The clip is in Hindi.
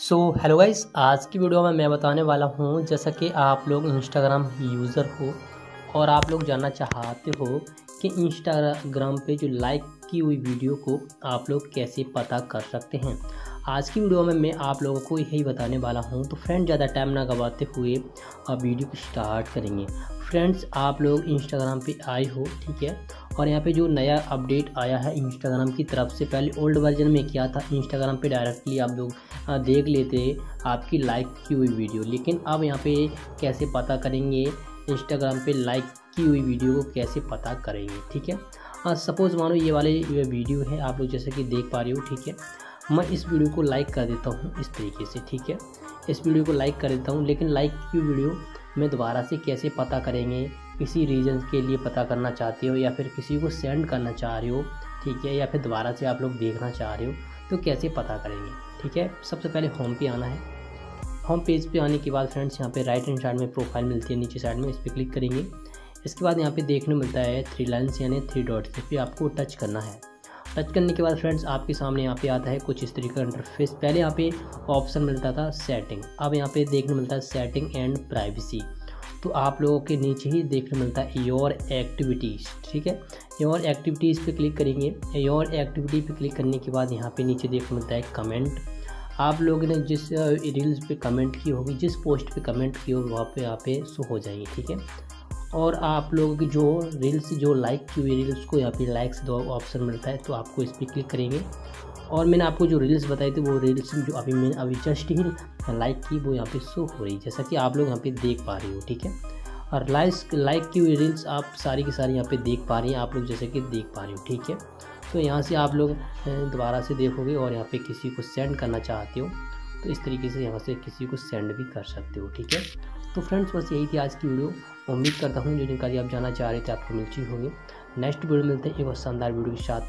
सो हेलो गाइस आज की वीडियो में मैं बताने वाला हूँ, जैसा कि आप लोग इंस्टाग्राम यूज़र हो और आप लोग जानना चाहते हो कि इंस्टाग्राम पे जो लाइक की हुई वीडियो को आप लोग कैसे पता कर सकते हैं। आज की वीडियो में मैं आप लोगों को यही बताने वाला हूँ तो फ्रेंड ज़्यादा टाइम ना गवाते हुए आप वीडियो को स्टार्ट करेंगे। फ्रेंड्स आप लोग इंस्टाग्राम पे आए हो, ठीक है? और यहाँ पे जो नया अपडेट आया है इंस्टाग्राम की तरफ़ से, पहले ओल्ड वर्जन में क्या था इंस्टाग्राम पे डायरेक्टली आप लोग देख लेते आपकी लाइक की हुई वीडियो लेकिन अब यहाँ पे कैसे पता करेंगे? इंस्टाग्राम पे लाइक की हुई वीडियो को कैसे पता करेंगे? ठीक है? सपोज़ मानो ये वाले ये वीडियो है, आप लोग जैसे कि देख पा रहे हो, ठीक है? मैं इस वीडियो को लाइक कर देता हूँ इस तरीके से, ठीक है? इस वीडियो को लाइक कर देता हूँ, लेकिन लाइक की वीडियो में दोबारा से कैसे पता करेंगे? किसी रीज़न के लिए पता करना चाहते हो या फिर किसी को सेंड करना चाह रहे हो, ठीक है? या फिर दोबारा से आप लोग देखना चाह रहे हो तो कैसे पता करेंगे? ठीक है? सबसे पहले होम पे आना है। होम पेज पे आने के बाद फ्रेंड्स यहाँ पे राइट हैंड साइड में प्रोफ़ाइल मिलती है, नीचे साइड में इस पर क्लिक करेंगे। इसके बाद यहाँ पे देखने मिलता है थ्री लाइन्स यानी थ्री डॉट्स पर आपको टच करना है। टच करने के बाद फ्रेंड्स आपके सामने यहाँ पे आता है कुछ इस तरीके का इंटरफेस पहले यहाँ पे ऑप्शन मिलता था सेटिंग अब यहाँ पे देखने मिलता है सेटिंग एंड प्राइवेसी तो आप लोगों के नीचे ही देखने मिलता है योर एक्टिविटीज़ ठीक है? योर एक्टिविटीज़ पे क्लिक करेंगे। योर एक्टिविटी पे क्लिक करने के बाद यहाँ पे नीचे देखने मिलता है कमेंट आप लोगों ने जिस रील्स पे कमेंट की होगी, जिस पोस्ट पे कमेंट की होगी, वहाँ पे यहाँ पे शो हो जाएँगे, ठीक है? और आप लोगों की जो रील्स जो लाइक की हुई रील्स को, यहाँ पे लाइक्स दो ऑप्शन मिलता है तो आपको इस पर क्लिक करेंगे। और मैंने आपको जो रील्स बताई थी, वो रील्स जो अभी मैंने अभी जस्ट ही लाइक की, वो यहाँ पे शो हो रही है, जैसा कि आप लोग यहाँ पे देख पा रहे हो, ठीक है? और लाइक लाइक की हुई रील्स आप सारी की सारी यहाँ पे देख पा रही हैं, आप लोग जैसे कि देख पा रहे हो, ठीक है? तो यहाँ से आप लोग दोबारा से देखोगे और यहाँ पे किसी को सेंड करना चाहते हो तो इस तरीके से यहाँ से किसी को सेंड भी कर सकते हो, ठीक है? तो फ्रेंड्स बस यही थी आज की वीडियो। उम्मीद करता हूँ जो जानकारी आप जाना चाह रहे थे, आपको मिलती होगी। नेक्स्ट वीडियो मिलते हैं एक और शानदार वीडियो के साथ।